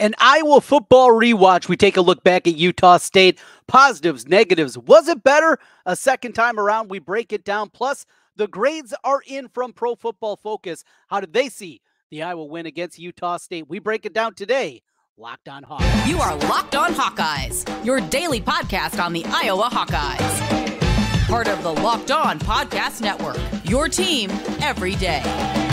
An Iowa football rewatch. We take a look back at Utah State. Positives, negatives. Was it better a second time around? We break it down. Plus, the grades are in from Pro Football Focus. How did they see the Iowa win against Utah State? We break it down today. Locked on Hawkeyes. You are Locked on Hawkeyes, your daily podcast on the Iowa Hawkeyes. Part of the Locked On Podcast Network. Your team every day.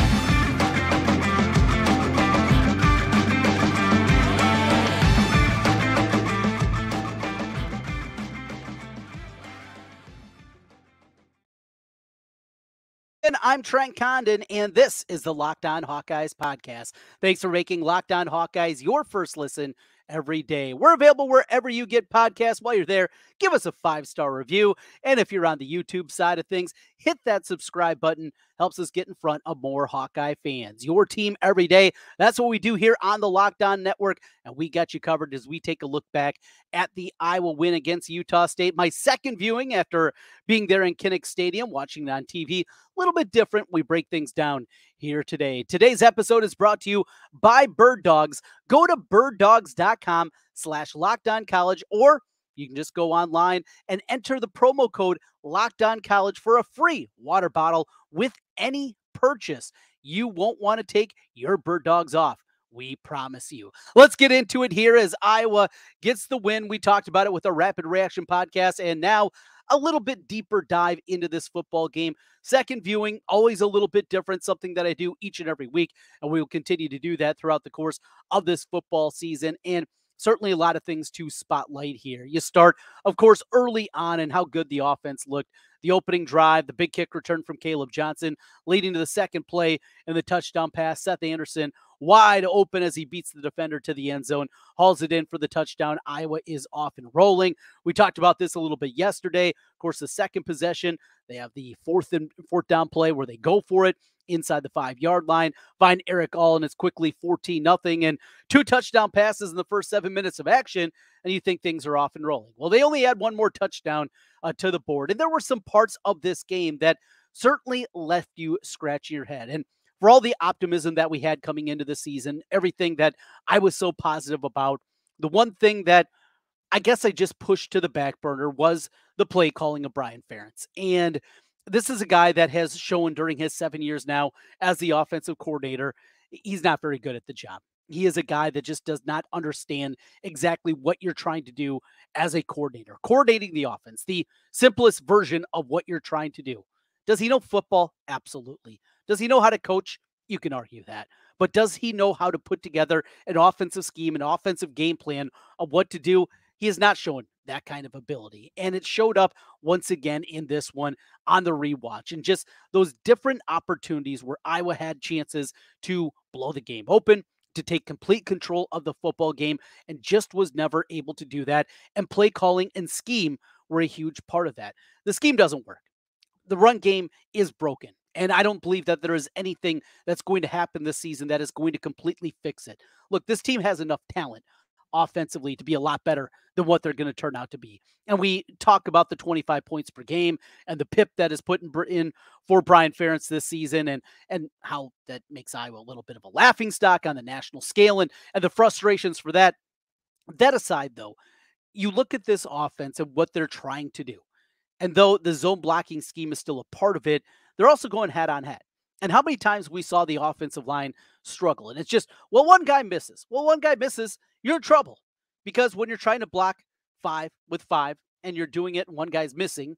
I'm Trent Condon, and this is the Locked On Hawkeyes podcast. Thanks for making Locked On Hawkeyes your first listen every day. We're available wherever you get podcasts. While you're there, give us a five star review. And if you're on the YouTube side of things, hit that subscribe button. Helps us get in front of more Hawkeye fans. Your team every day. That's what we do here on the Locked On Network. And we got you covered as we take a look back at the Iowa win against Utah State. My second viewing after being there in Kinnick Stadium, watching it on TV. A little bit different. We break things down here today. Today's episode is brought to you by Bird Dogs. Go to birddogs.com slash locked on college or you can just go online and enter the promo code Locked On College for a free water bottle with any purchase. You won't want to take your bird dogs off. We promise you. Let's get into it here as Iowa gets the win. We talked about it with our rapid reaction podcast, and now a little bit deeper dive into this football game. Second viewing, always a little bit different, something that I do each and every week, and we will continue to do that throughout the course of this football season. And certainly a lot of things to spotlight here. You start, of course, early on and how good the offense looked. The opening drive, the big kick return from Kaleb Johnson, leading to the second play and the touchdown pass. Seth Anderson wide open as he beats the defender to the end zone, hauls it in for the touchdown. Iowa is off and rolling. We talked about this a little bit yesterday. Of course, the second possession, they have the fourth and fourth down play where they go for it inside the five yard line. Find Erick All, and it's quickly 14 nothing and two touchdown passes in the first seven minutes of action. And you think things are off and rolling. Well, they only had one more touchdown uh, to the board. And there were some parts of this game that certainly left you scratching your head. And for all the optimism that we had coming into the season, everything that I was so positive about, the one thing that I guess I just pushed to the back burner was the play calling of Brian Ferentz. And this is a guy that has shown during his seven years now as the offensive coordinator, he's not very good at the job. He is a guy that just does not understand exactly what you're trying to do as a coordinator. Coordinating the offense, the simplest version of what you're trying to do. Does he know football? Absolutely. Does he know how to coach? You can argue that. But does he know how to put together an offensive scheme, an offensive game plan of what to do? He has not shown that kind of ability. And it showed up once again in this one on the rewatch and just those different opportunities where Iowa had chances to blow the game open, to take complete control of the football game, and just was never able to do that. And play calling and scheme were a huge part of that. The scheme doesn't work. The run game is broken. And I don't believe that there is anything that's going to happen this season that is going to completely fix it. Look, this team has enough talent offensively to be a lot better than what they're going to turn out to be. And we talk about the 25 points per game and the pip that is put in, in for Brian Ferentz this season and and how that makes Iowa a little bit of a laughing stock on the national scale and and the frustrations for that. That aside though, you look at this offense and what they're trying to do. And though the zone blocking scheme is still a part of it, they're also going head on head. And how many times we saw the offensive line struggle. And it's just, well, one guy misses. Well, one guy misses, you're in trouble. Because when you're trying to block five with five and you're doing it one guy's missing,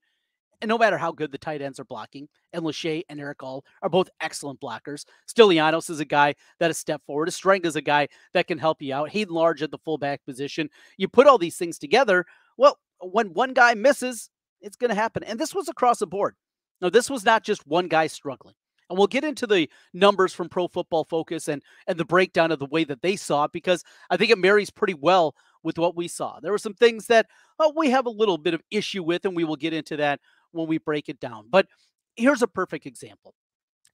and no matter how good the tight ends are blocking, and Lachey and Erick All are both excellent blockers. Stilianos is a guy that has stepped forward. Strang is a guy that can help you out. Hayden Large at the fullback position. You put all these things together. Well, when one guy misses, it's going to happen. And this was across the board. Now, this was not just one guy struggling. And we'll get into the numbers from Pro Football Focus and and the breakdown of the way that they saw it because I think it marries pretty well with what we saw. There were some things that uh, we have a little bit of issue with, and we will get into that when we break it down. But here's a perfect example.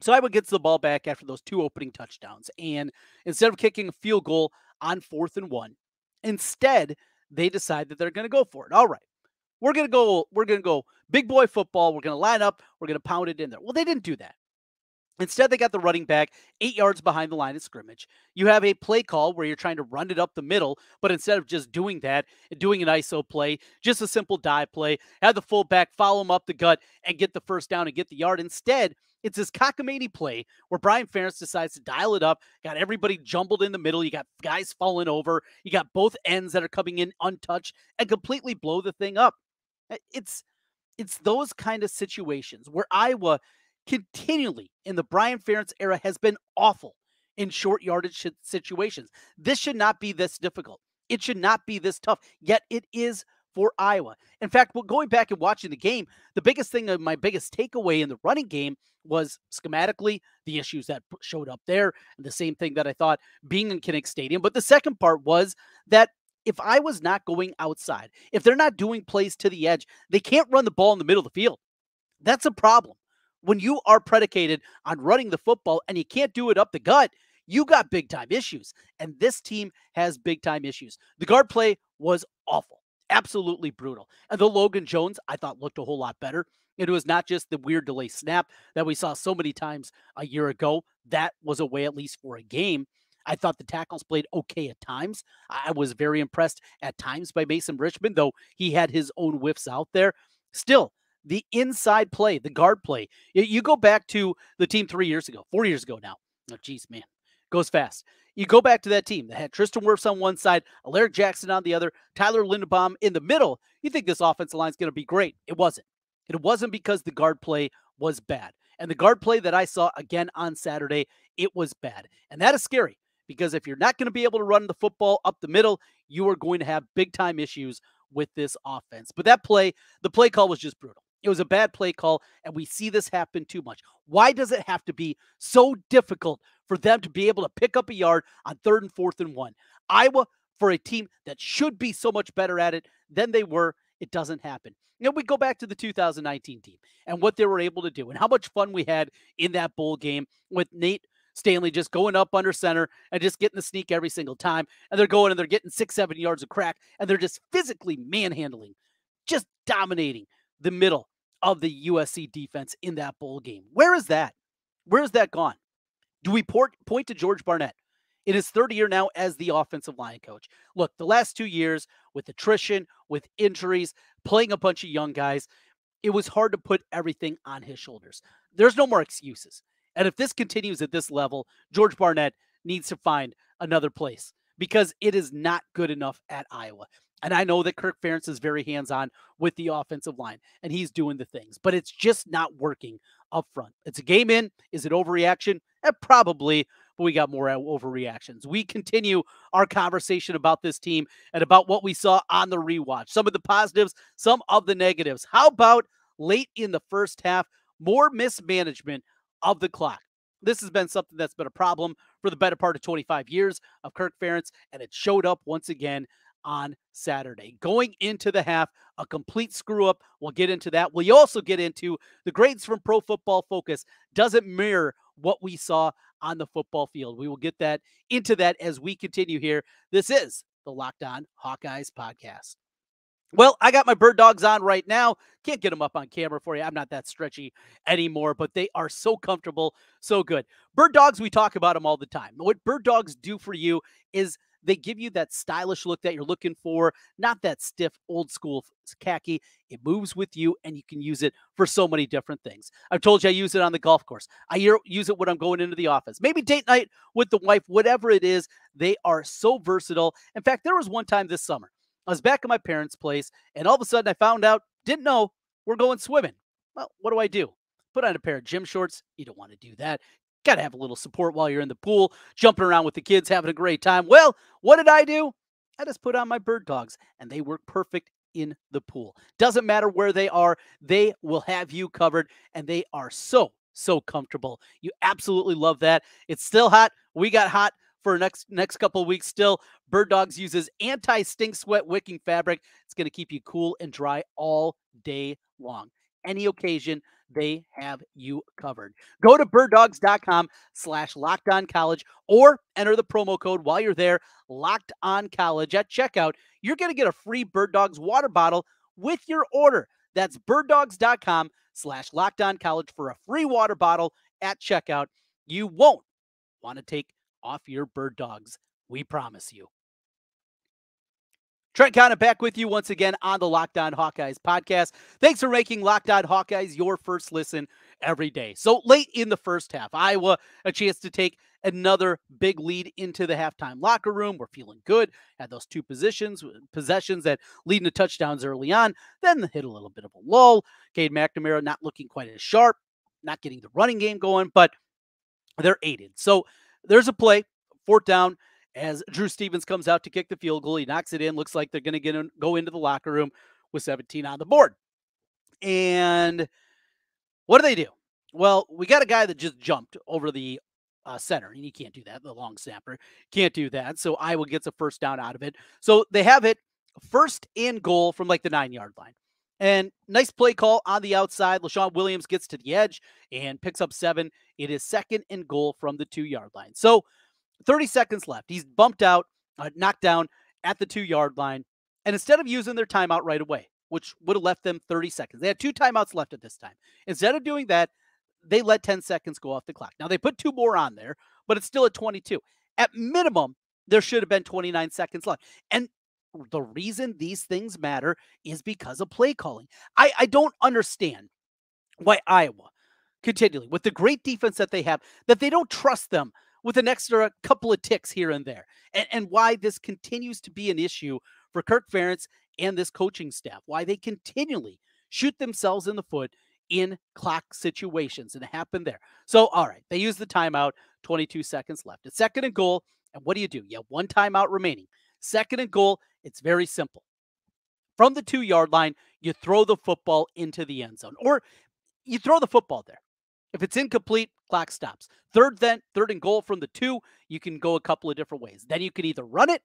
So Iowa gets the ball back after those two opening touchdowns, and instead of kicking a field goal on fourth and one, instead they decide that they're going to go for it. All right, we're going to go. We're to go big boy football. We're going to line up. We're going to pound it in there. Well, they didn't do that. Instead, they got the running back eight yards behind the line of scrimmage. You have a play call where you're trying to run it up the middle, but instead of just doing that, and doing an ISO play, just a simple dive play, have the fullback follow him up the gut and get the first down and get the yard. Instead, it's this cockamamie play where Brian Ferentz decides to dial it up, got everybody jumbled in the middle. You got guys falling over. You got both ends that are coming in untouched and completely blow the thing up. Eh, it's it's those kind of situations where Iowa continually in the Brian Ferentz era has been awful in short yardage situations. This should not be this difficult. It should not be this tough. Yet it is for Iowa. In fact, going back and watching the game, the biggest thing, uh, my biggest takeaway in the running game was schematically the issues that showed up there, and the same thing that I thought being in Kinnick Stadium. But the second part was that if I was not going outside, if they're not doing plays to the edge, they can't run the ball in the middle of the field. That's a problem when you are predicated on running the football and you can't do it up the gut, you got big time issues. And this team has big time issues. The guard play was awful, absolutely brutal. And the Logan Jones, I thought looked a whole lot better. It was not just the weird delay snap that we saw so many times a year ago. That was a way, at least for a game. I thought the tackles played okay at times. I was very impressed at times by Mason Richman, though he had his own whiffs out there. Still, the inside play, the guard play. You go back to the team three years ago, four years ago now. Oh, geez, man, goes fast. You go back to that team that had Tristan Wirfs on one side, Alaric Jackson on the other, Tyler Linderbaum in the middle. You think this offensive line is going to be great. It wasn't. It wasn't because the guard play was bad. And the guard play that I saw again on Saturday, it was bad. And that is scary because if you're not going to be able to run the football up the middle, you are going to have big time issues with this offense. But that play, the play call was just brutal. It was a bad play call, and we see this happen too much. Why does it have to be so difficult for them to be able to pick up a yard on third and fourth and one? Iowa, for a team that should be so much better at it than they were, it doesn't happen. You know, we go back to the 2019 team and what they were able to do and how much fun we had in that bowl game with Nate Stanley just going up under center and just getting the sneak every single time. And they're going and they're getting six, seven yards of crack and they're just physically manhandling, just dominating the middle of the USC defense in that bowl game. Where is that? Where is that gone? Do we port, point to George Barnett in his third year now as the offensive line coach? Look, the last two years with attrition, with injuries, playing a bunch of young guys, it was hard to put everything on his shoulders. There's no more excuses. And if this continues at this level, George Barnett needs to find another place because it is not good enough at Iowa. And I know that Kirk Ferentz is very hands on with the offensive line and he's doing the things, but it's just not working up front. It's a game in. Is it overreaction? Eh, probably, but we got more overreactions. We continue our conversation about this team and about what we saw on the rewatch, some of the positives, some of the negatives. How about late in the first half, more mismanagement of the clock? This has been something that's been a problem for the better part of 25 years of Kirk Ferentz, and it showed up once again on Saturday. Going into the half, a complete screw up. We'll get into that. We also get into the grades from Pro Football Focus doesn't mirror what we saw on the football field. We will get that into that as we continue here. This is the Locked On Hawkeyes podcast. Well, I got my bird dogs on right now. Can't get them up on camera for you. I'm not that stretchy anymore, but they are so comfortable, so good. Bird dogs, we talk about them all the time. What bird dogs do for you is they give you that stylish look that you're looking for, not that stiff old school khaki. It moves with you and you can use it for so many different things. I've told you I use it on the golf course. I use it when I'm going into the office. Maybe date night with the wife, whatever it is. They are so versatile. In fact, there was one time this summer. I was back at my parents' place and all of a sudden I found out, didn't know, we're going swimming. Well, what do I do? Put on a pair of gym shorts. You don't want to do that. Got to have a little support while you're in the pool, jumping around with the kids, having a great time. Well, what did I do? I just put on my bird dogs and they work perfect in the pool. Doesn't matter where they are, they will have you covered and they are so, so comfortable. You absolutely love that. It's still hot. We got hot for next next couple weeks still. Bird Dogs uses anti-stink sweat wicking fabric. It's going to keep you cool and dry all day long. Any occasion, they have you covered. Go to birddogs.com slash locked on college or enter the promo code while you're there, locked on college at checkout. You're going to get a free Bird Dogs water bottle with your order. That's birddogs.com slash locked on college for a free water bottle at checkout, you won't want to take off your bird dogs. We promise you. Trent Condon back with you once again on the Locked On Hawkeyes podcast. Thanks for making Locked On Hawkeyes your first listen every day. So late in the first half, Iowa a chance to take another big lead into the halftime locker room. We're feeling good. Had those two positions, possessions that lead to touchdowns early on. Then hit a little bit of a lull. Cade McNamara not looking quite as sharp, not getting the running game going, but they're aided. So there's a play, fourth down as Drew Stevens comes out to kick the field goal. He knocks it in. Looks like they're going to go into the locker room with 17 on the board. And what do they do? Well, we got a guy that just jumped over the uh, center, and he can't do that. The long snapper can't do that. So Iowa gets a first down out of it. So they have it first in goal from like the nine yard line. And nice play call on the outside. Leshon Williams gets to the edge and picks up seven. It is second in goal from the two yard line. So 30 seconds left. He's bumped out, uh, knocked down at the two yard line. And instead of using their timeout right away, which would have left them 30 seconds, they had two timeouts left at this time. Instead of doing that, they let 10 seconds go off the clock. Now they put two more on there, but it's still at 22. At minimum, there should have been 29 seconds left. And the reason these things matter is because of play calling. I, I don't understand why Iowa continually, with the great defense that they have, that they don't trust them with an extra couple of ticks here and there, and, and why this continues to be an issue for Kirk Ferentz and this coaching staff, why they continually shoot themselves in the foot in clock situations. And it happened there. So, all right, they use the timeout, 22 seconds left. It's second and goal. And what do you do? You have one timeout remaining. Second and goal, it's very simple. From the two yard line, you throw the football into the end zone, or you throw the football there. If it's incomplete, clock stops. Third then, third and goal from the two, you can go a couple of different ways. Then you can either run it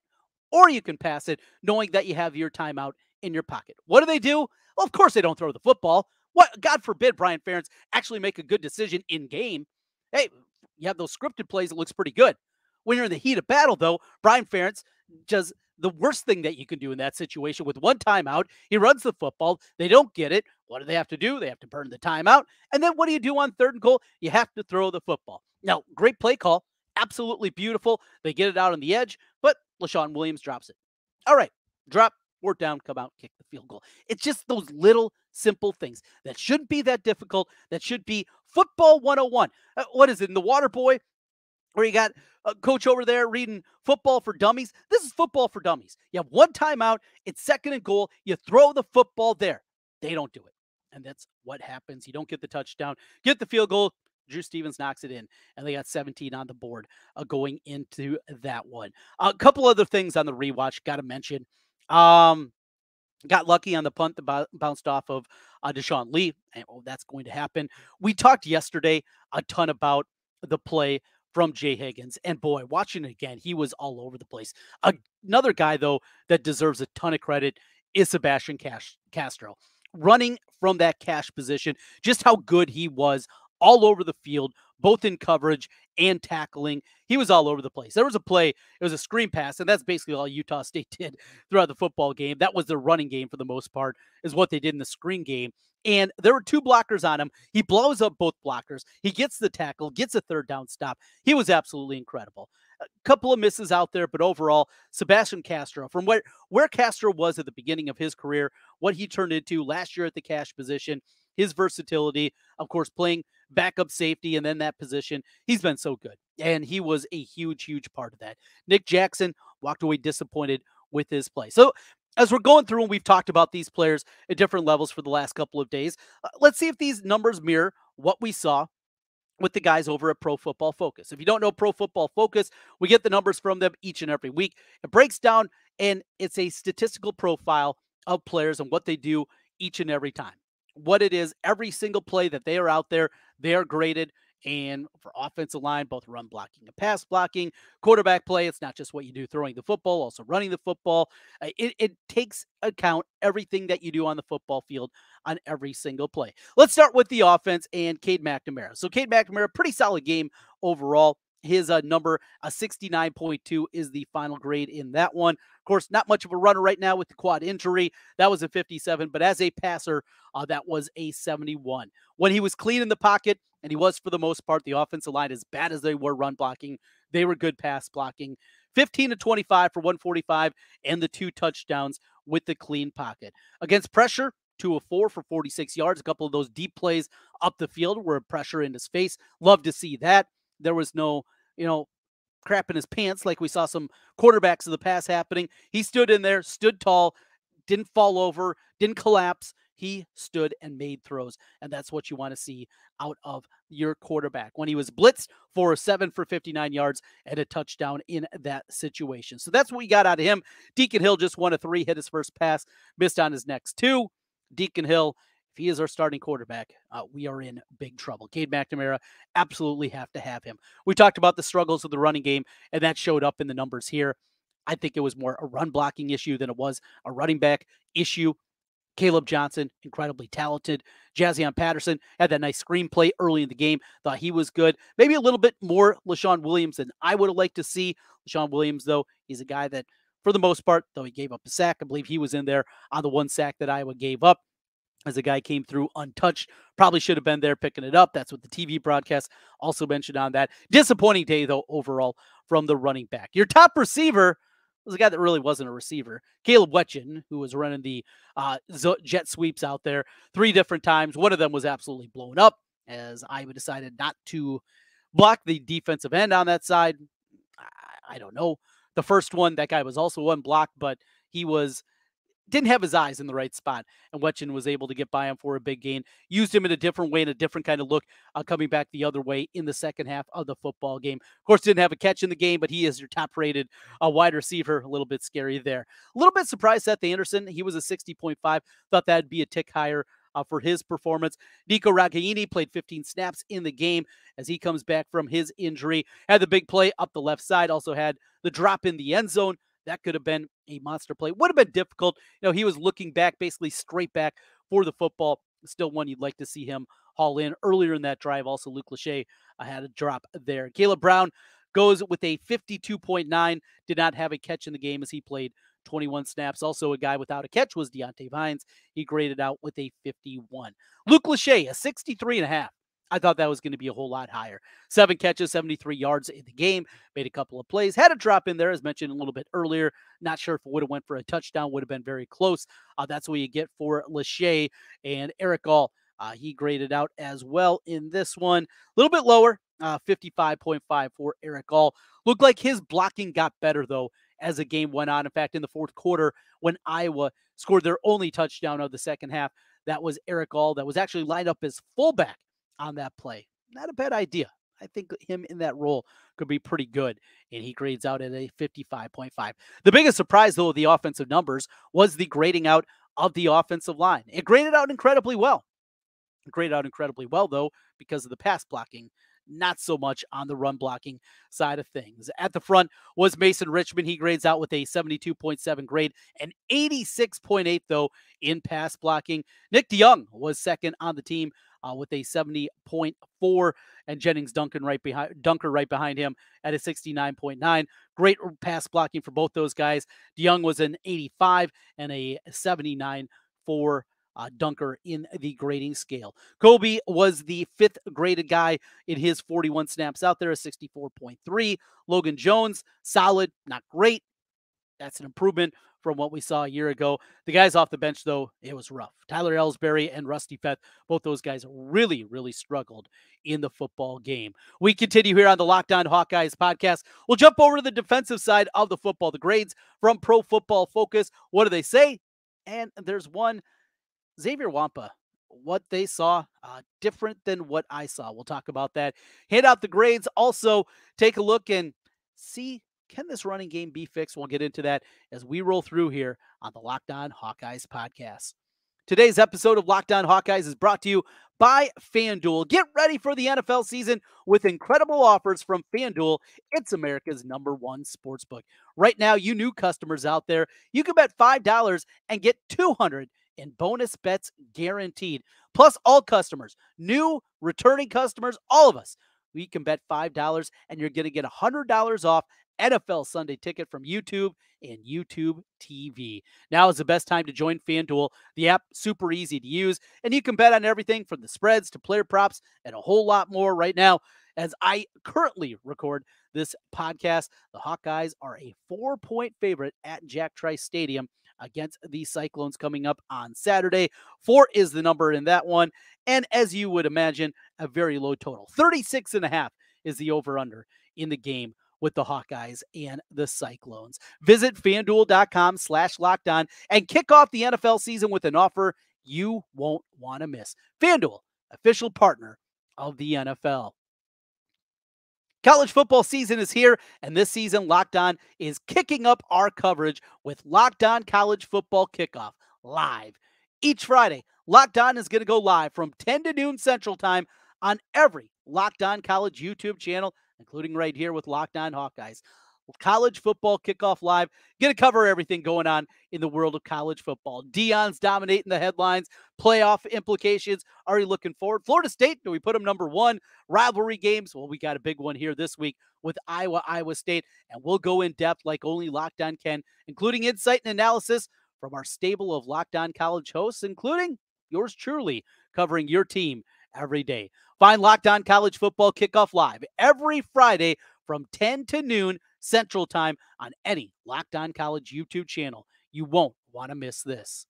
or you can pass it, knowing that you have your timeout in your pocket. What do they do? Well, of course they don't throw the football. What God forbid Brian Ferentz actually make a good decision in game. Hey, you have those scripted plays, it looks pretty good. When you're in the heat of battle, though, Brian Ferentz does the worst thing that you can do in that situation with one timeout. He runs the football. They don't get it. What do they have to do? They have to burn the timeout. And then what do you do on third and goal? You have to throw the football. Now, great play call. Absolutely beautiful. They get it out on the edge, but Leshon Williams drops it. All right, drop, fourth down, come out, kick the field goal. It's just those little simple things that shouldn't be that difficult. That should be football 101. Uh, what is it in the water boy? Where you got a coach over there reading football for dummies. This is football for dummies. You have one timeout, it's second and goal. You throw the football there. They don't do it. And that's what happens. You don't get the touchdown, get the field goal. Drew Stevens knocks it in, and they got 17 on the board uh, going into that one. A couple other things on the rewatch, got to mention. Um, got lucky on the punt that bounced off of uh, Deshaun Lee, and oh, that's going to happen. We talked yesterday a ton about the play from Jay Higgins. And boy, watching it again, he was all over the place. Another guy, though, that deserves a ton of credit is Sebastian Cash- Castro. Running from that cash position, just how good he was all over the field, both in coverage and tackling. He was all over the place. There was a play, it was a screen pass, and that's basically all Utah State did throughout the football game. That was their running game for the most part, is what they did in the screen game. And there were two blockers on him. He blows up both blockers. He gets the tackle, gets a third down stop. He was absolutely incredible. A couple of misses out there, but overall, Sebastian Castro, from where, where Castro was at the beginning of his career, what he turned into last year at the cash position, his versatility, of course, playing backup safety and then that position, he's been so good. And he was a huge, huge part of that. Nick Jackson walked away disappointed with his play. So as we're going through and we've talked about these players at different levels for the last couple of days, uh, let's see if these numbers mirror what we saw with the guys over at Pro Football Focus. If you don't know Pro Football Focus, we get the numbers from them each and every week. It breaks down and it's a statistical profile of players and what they do each and every time. What it is, every single play that they are out there, they are graded and for offensive line, both run blocking and pass blocking, quarterback play, it's not just what you do throwing the football, also running the football. Uh, it, it takes account everything that you do on the football field on every single play. Let's start with the offense and Cade McNamara. So, Cade McNamara, pretty solid game overall. His uh, number, a 69.2 is the final grade in that one. Of course, not much of a runner right now with the quad injury. That was a 57, but as a passer, uh, that was a 71. When he was clean in the pocket, and he was for the most part, the offensive line, as bad as they were run blocking, they were good pass blocking. 15 to 25 for 145 and the two touchdowns with the clean pocket. Against pressure, two of four for 46 yards. A couple of those deep plays up the field were pressure in his face. Love to see that. There was no, you know, crap in his pants like we saw some quarterbacks of the past happening. He stood in there, stood tall, didn't fall over, didn't collapse. He stood and made throws, and that's what you want to see out of your quarterback. When he was blitzed for a seven for 59 yards and a touchdown in that situation. So that's what we got out of him. Deacon Hill just won a three, hit his first pass, missed on his next two. Deacon Hill, if he is our starting quarterback, uh, we are in big trouble. Cade McNamara, absolutely have to have him. We talked about the struggles of the running game, and that showed up in the numbers here. I think it was more a run blocking issue than it was a running back issue. Kaleb Johnson, incredibly talented. Jaziun Patterson had that nice screenplay early in the game. Thought he was good. Maybe a little bit more Leshon Williams than I would have liked to see. Leshon Williams, though, he's a guy that, for the most part, though he gave up a sack, I believe he was in there on the one sack that Iowa gave up as a guy came through untouched. Probably should have been there picking it up. That's what the TV broadcast also mentioned on that. Disappointing day, though, overall from the running back. Your top receiver was a guy that really wasn't a receiver. Caleb Wetjen, who was running the uh, jet sweeps out there three different times. One of them was absolutely blown up as Iowa decided not to block the defensive end on that side. I, I don't know. The first one, that guy was also one block, but he was didn't have his eyes in the right spot, and Wetjen was able to get by him for a big gain. Used him in a different way, in a different kind of look, uh, coming back the other way in the second half of the football game. Of course, didn't have a catch in the game, but he is your top-rated uh, wide receiver. A little bit scary there. A little bit surprised the Anderson. He was a 60.5. Thought that'd be a tick higher. Uh, for his performance. Nico Ragaini played 15 snaps in the game as he comes back from his injury. Had the big play up the left side, also had the drop in the end zone. That could have been a monster play. Would have been difficult. You know, he was looking back, basically straight back for the football. Still one you'd like to see him haul in earlier in that drive. Also, Luke Lachey uh, had a drop there. Kaleb Brown goes with a 52.9. Did not have a catch in the game as he played 21 snaps. Also, a guy without a catch was Diante Vines. He graded out with a 51. Luke Lachey, a 63 and a half. I thought that was going to be a whole lot higher. Seven catches, 73 yards in the game, made a couple of plays, had a drop in there, as mentioned a little bit earlier. Not sure if it would have went for a touchdown, would have been very close. Uh, that's what you get for Lachey and Erick All. Uh, he graded out as well in this one. A little bit lower, uh, 55.5 for Erick All. Looked like his blocking got better, though, as the game went on. In fact, in the fourth quarter, when Iowa scored their only touchdown of the second half, that was Erick All that was actually lined up as fullback on that play. Not a bad idea. I think him in that role could be pretty good. And he grades out at a 55.5. The biggest surprise, though, of the offensive numbers was the grading out of the offensive line. It graded out incredibly well. It graded out incredibly well, though, because of the pass blocking. Not so much on the run blocking side of things. At the front was Mason Richman. He grades out with a 72.7 grade, and 86.8, though, in pass blocking. Nick DeJong was second on the team uh, with a 70.4, and Gennings Dunker right behind Dunker right behind him at a 69.9. Great pass blocking for both those guys. DeJong was an 85 and a 79 for uh, Dunker in the grading scale. Colby was the fifth graded guy in his 41 snaps out there, a 64.3. Logan Jones, solid, not great. That's an improvement from what we saw a year ago. The guys off the bench, though, it was rough. Tyler Elsbury and Rusty Feth, both those guys really, really struggled in the football game. We continue here on the Locked On Hawkeyes podcast. We'll jump over to the defensive side of the football, the grades from Pro Football Focus. What do they say? And there's one, Xavier Nwankpa. What they saw, uh, different than what I saw. We'll talk about that. Hand out the grades. Also, take a look and see can this running game be fixed? We'll get into that as we roll through here on the Locked On Hawkeyes podcast. Today's episode of Locked On Hawkeyes is brought to you by FanDuel. Get ready for the NFL season with incredible offers from FanDuel. It's America's number one sports book. Right now, you new customers out there, you can bet $5 and get 200 in bonus bets guaranteed. Plus, all customers, new, returning customers, all of us we can bet $5 and you're going to get $100 off NFL Sunday ticket from YouTube and YouTube TV. Now is the best time to join FanDuel. The app super easy to use, and you can bet on everything from the spreads to player props and a whole lot more right now. As I currently record this podcast, the Hawkeyes are a four-point favorite at Jack Trice Stadium against the Cyclones coming up on Saturday. Four is the number in that one. And as you would imagine, a very low total. 36 and a half is the over under in the game with the Hawkeyes and the Cyclones. Visit fanduel.com slash lockdown and kick off the NFL season with an offer you won't want to miss. FanDuel, official partner of the NFL. College football season is here, and this season, Locked On is kicking up our coverage with Locked On College Football Kickoff live. Each Friday, Locked On is going to go live from 10 to noon Central Time on every Locked On College YouTube channel including right here with Locked On Hawkeyes. College football kickoff live. Going to cover everything going on in the world of college football. Deion's dominating the headlines, playoff implications. Are you looking forward? Florida State, do we put them number one? Rivalry games. Well, we got a big one here this week with Iowa, Iowa State, and we'll go in depth like only Locked On can, including insight and analysis from our stable of Locked On college hosts, including yours truly, covering your team every day. Find Locked On College Football Kickoff Live every Friday from 10 to noon Central Time on any Locked On College YouTube channel. You won't want to miss this.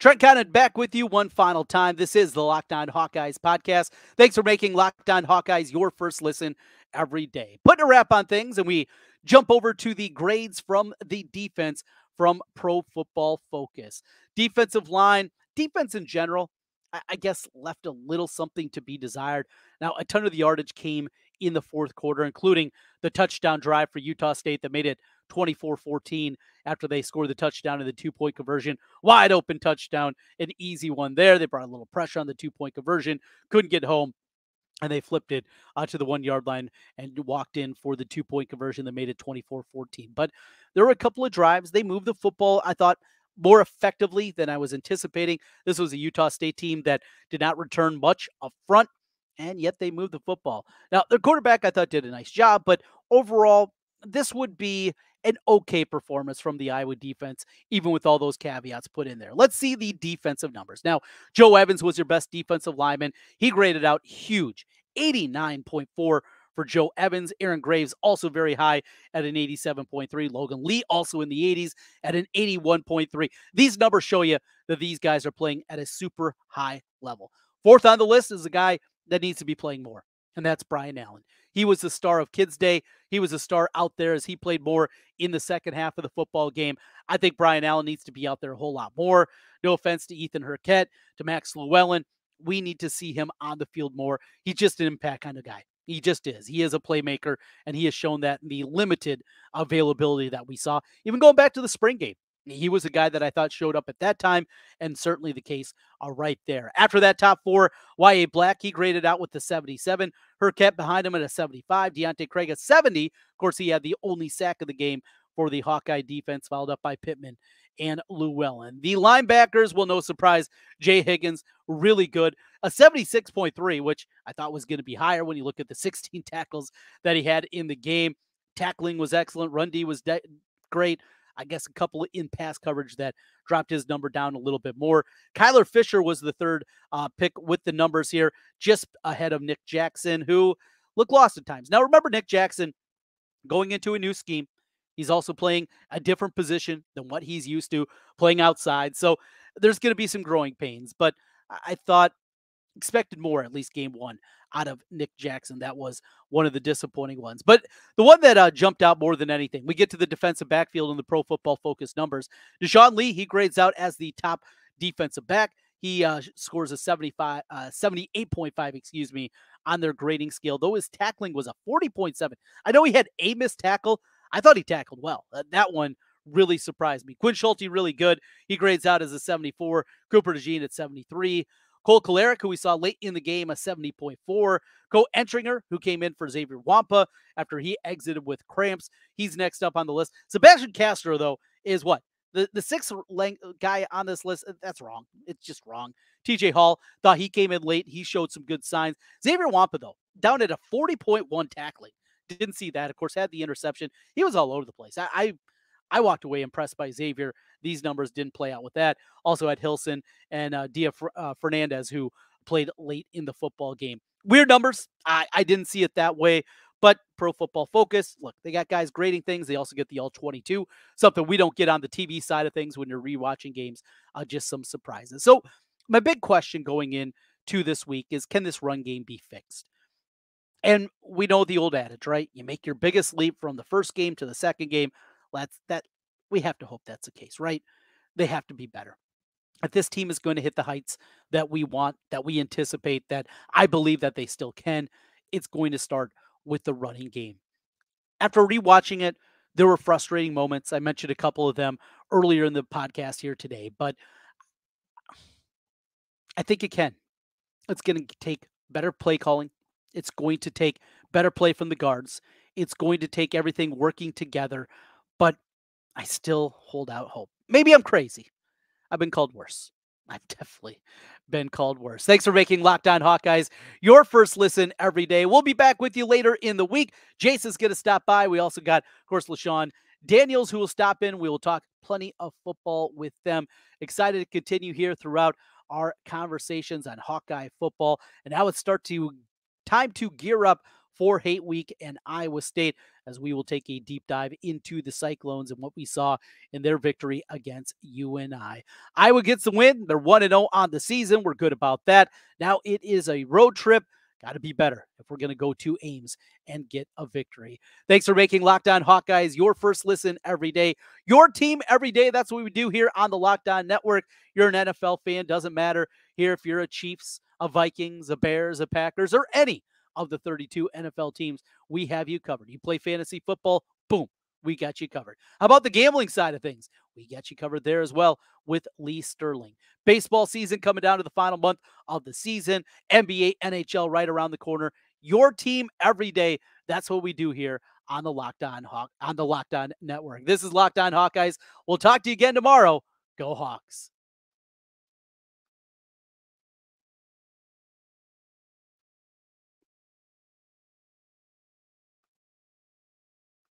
Trent Condon back with you one final time. This is the Locked On Hawkeyes podcast. Thanks for making Locked On Hawkeyes your first listen every day. Putting a wrap on things, and we jump over to the grades from the defense from Pro Football Focus. Defensive line, defense in general, I, I guess left a little something to be desired. Now, a ton of the yardage came in the fourth quarter, including the touchdown drive for Utah State that made it 24 14 after they scored the touchdown in the two point conversion. Wide open touchdown, an easy one there. They brought a little pressure on the two point conversion, couldn't get home. And they flipped it uh, to the one yard line and walked in for the two point conversion that made it 24 14. But there were a couple of drives. They moved the football, I thought, more effectively than I was anticipating. This was a Utah State team that did not return much up front, and yet they moved the football. Now, their quarterback, I thought, did a nice job, but overall, this would be an okay performance from the Iowa defense, even with all those caveats put in there. Let's see the defensive numbers. Now, Joe Evans was your best defensive lineman. He graded out huge 89.4 for Joe Evans. Aaron Graves also very high at an 87.3. Logan Lee also in the 80s at an 81.3. These numbers show you that these guys are playing at a super high level. Fourth on the list is a guy that needs to be playing more, and that's Brian Allen. He was the star of Kids Day. He was a star out there as he played more in the second half of the football game. I think Brian Allen needs to be out there a whole lot more. No offense to Ethan Hurkett, to Max Llewellyn. We need to see him on the field more. He's just an impact kind of guy. He just is. He is a playmaker, and he has shown that in the limited availability that we saw. Even going back to the spring game, he was a guy that I thought showed up at that time, and certainly the case uh, right there. After that top four, Y.A. Black, he graded out with the 77. Hurkett behind him at a 75. Deontae Craig at 70. Of course, he had the only sack of the game for the Hawkeye defense, followed up by Pittman and Llewellyn. The linebackers, well, no surprise, Jay Higgins, really good. A 76.3, which I thought was going to be higher when you look at the 16 tackles that he had in the game. Tackling was excellent. Run D was de- great. I guess a couple in pass coverage that dropped his number down a little bit more. Kyler Fisher was the third uh, pick with the numbers here, just ahead of Nick Jackson, who looked lost at times. Now, remember, Nick Jackson going into a new scheme, He's also playing a different position than what he's used to playing outside. So there's going to be some growing pains, but I thought expected more at least game one out of Nick Jackson. That was one of the disappointing ones. But the one that uh, jumped out more than anything, we get to the defensive backfield in the pro football focus numbers. Deshaun Lee, he grades out as the top defensive back. He uh, scores a 75, uh, 78.5, excuse me, on their grading scale, though his tackling was a 40.7. I know he had a missed tackle, I thought he tackled well. Uh, that one really surprised me. Quinn Schulte, really good. He grades out as a 74. Cooper DeJean at 73. Cole Kolarik, who we saw late in the game, a 70.4. Koen Entringer, who came in for Xavier Nwankpa after he exited with cramps. He's next up on the list. Sebastian Castro, though, is what? The, the sixth guy on this list, uh, that's wrong. It's just wrong. TJ Hall thought he came in late. He showed some good signs. Xavier Nwankpa, though, down at a 40.1 tackling. Didn't see that. Of course, had the interception. He was all over the place. I, I, I walked away impressed by Xavier. These numbers didn't play out with that. Also had Hilson and uh, Dia uh, Fernandez, who played late in the football game. Weird numbers. I, I didn't see it that way. But Pro Football Focus, look, they got guys grading things. They also get the all 22, something we don't get on the TV side of things when you're rewatching games. Uh, just some surprises. So, my big question going in to this week is can this run game be fixed? And we know the old adage, right? You make your biggest leap from the first game to the second game. That's that we have to hope that's the case, right? They have to be better. If this team is going to hit the heights that we want, that we anticipate, that I believe that they still can, it's going to start with the running game. After rewatching it, there were frustrating moments. I mentioned a couple of them earlier in the podcast here today, but I think it can. It's going to take better play calling. It's going to take better play from the guards. It's going to take everything working together, I still hold out hope. Maybe I'm crazy. I've been called worse. I've definitely been called worse. Thanks for making Locked On Hawkeyes your first listen every day. We'll be back with you later in the week. Jason's going to stop by. We also got, of course, LaShawn Daniels who will stop in. We will talk plenty of football with them. Excited to continue here throughout our conversations on Hawkeye football. And now it's start to time to gear up for Hate Week and Iowa State as we will take a deep dive into the Cyclones and what we saw in their victory against UNI. Iowa gets the win. They're 1 0 on the season. We're good about that. Now it is a road trip. Got to be better if we're going to go to Ames and get a victory. Thanks for making Locked On Hawkeyes your first listen every day. Your team every day. That's what we do here on the Locked On Network. You're an NFL fan. Doesn't matter here if you're a Chiefs, a Vikings, a Bears, a Packers, or any of the 32 NFL teams. We have you covered. You play fantasy football, boom, we got you covered. How about the gambling side of things? We got you covered there as well with Lee Sterling. Baseball season coming down to the final month of the season. NBA, NHL right around the corner. Your team every day. That's what we do here on the Locked On Hawk on the Locked On Network. This is Locked On Hawkeyes. We'll talk to you again tomorrow. Go Hawks.